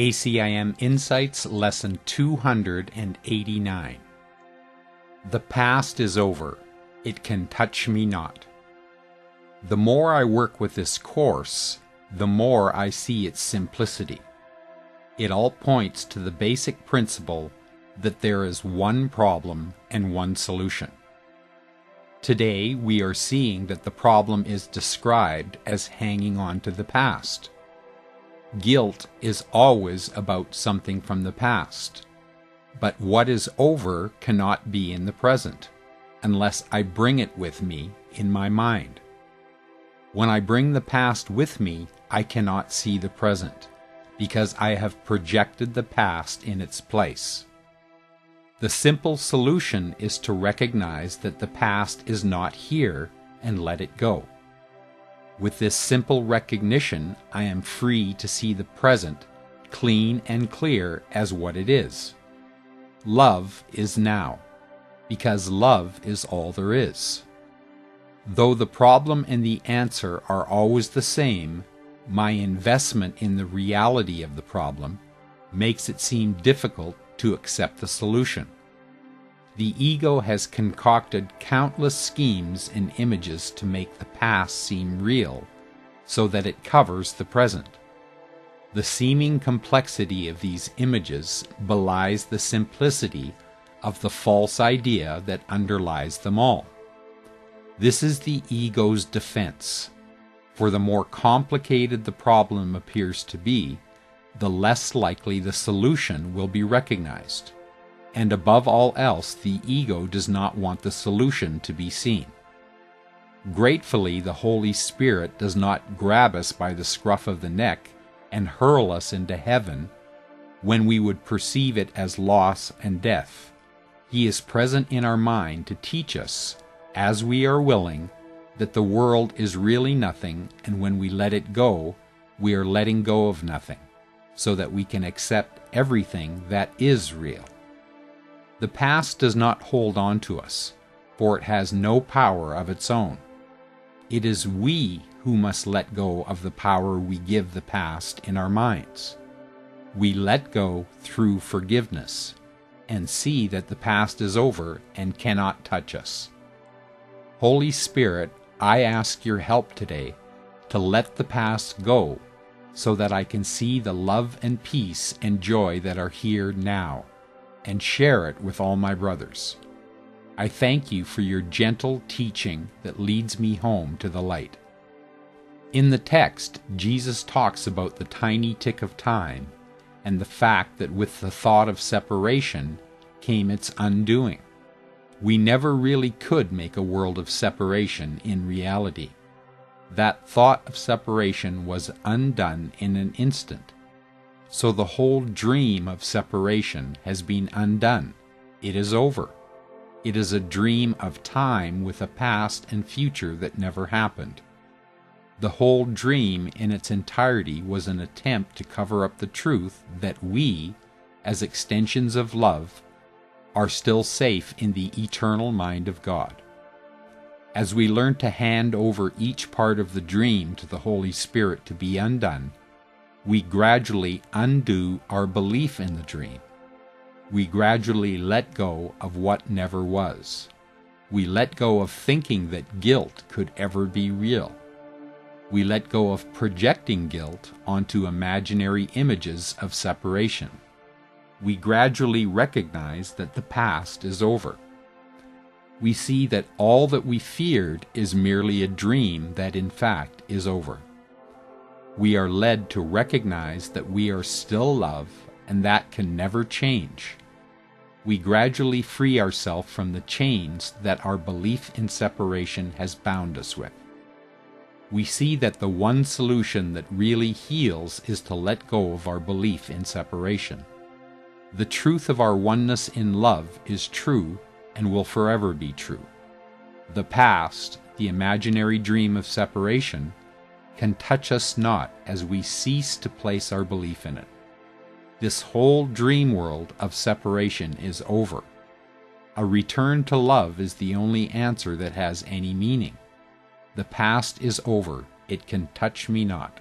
ACIM Insights Lesson 289 The past is over. It can touch me not. The more I work with this course, the more I see its simplicity. It all points to the basic principle that there is one problem and one solution. Today, we are seeing that the problem is described as hanging on to the past. Guilt is always about something from the past. But what is over cannot be in the present, unless I bring it with me in my mind. When I bring the past with me, I cannot see the present, because I have projected the past in its place. The simple solution is to recognize that the past is not here and let it go. With this simple recognition, I am free to see the present, clean and clear as what it is. Love is now, because love is all there is. Though the problem and the answer are always the same, my investment in the reality of the problem makes it seem difficult to accept the solution. The ego has concocted countless schemes and images to make the past seem real, so that it covers the present. The seeming complexity of these images belies the simplicity of the false idea that underlies them all. This is the ego's defense, for the more complicated the problem appears to be, the less likely the solution will be recognized and above all else, the ego does not want the solution to be seen. Gratefully, the Holy Spirit does not grab us by the scruff of the neck and hurl us into heaven when we would perceive it as loss and death. He is present in our mind to teach us, as we are willing, that the world is really nothing, and when we let it go, we are letting go of nothing, so that we can accept everything that is real. The past does not hold on to us, for it has no power of its own. It is we who must let go of the power we give the past in our minds. We let go through forgiveness and see that the past is over and cannot touch us. Holy Spirit, I ask your help today to let the past go so that I can see the love and peace and joy that are here now and share it with all my brothers. I thank you for your gentle teaching that leads me home to the light. In the text, Jesus talks about the tiny tick of time and the fact that with the thought of separation came its undoing. We never really could make a world of separation in reality. That thought of separation was undone in an instant so the whole dream of separation has been undone. It is over. It is a dream of time with a past and future that never happened. The whole dream in its entirety was an attempt to cover up the truth that we, as extensions of love, are still safe in the eternal mind of God. As we learn to hand over each part of the dream to the Holy Spirit to be undone, we gradually undo our belief in the dream. We gradually let go of what never was. We let go of thinking that guilt could ever be real. We let go of projecting guilt onto imaginary images of separation. We gradually recognize that the past is over. We see that all that we feared is merely a dream that in fact is over we are led to recognize that we are still love and that can never change. We gradually free ourselves from the chains that our belief in separation has bound us with. We see that the one solution that really heals is to let go of our belief in separation. The truth of our oneness in love is true and will forever be true. The past, the imaginary dream of separation, can touch us not as we cease to place our belief in it. This whole dream world of separation is over. A return to love is the only answer that has any meaning. The past is over, it can touch me not.